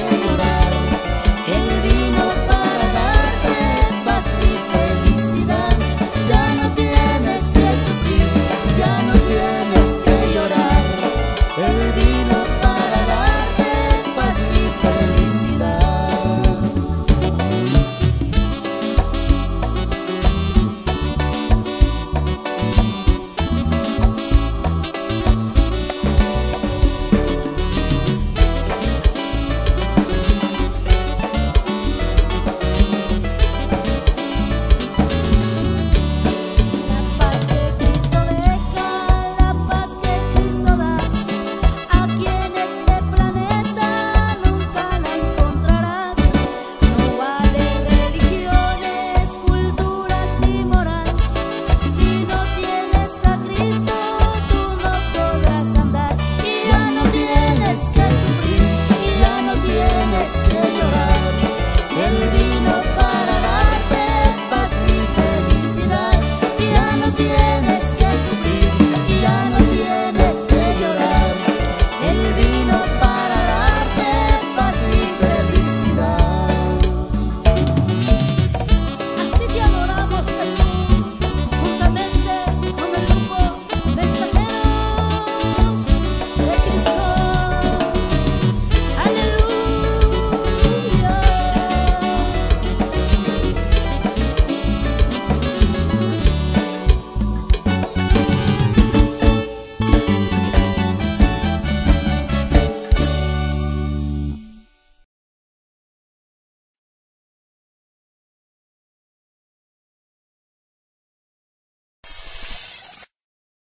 enamorar.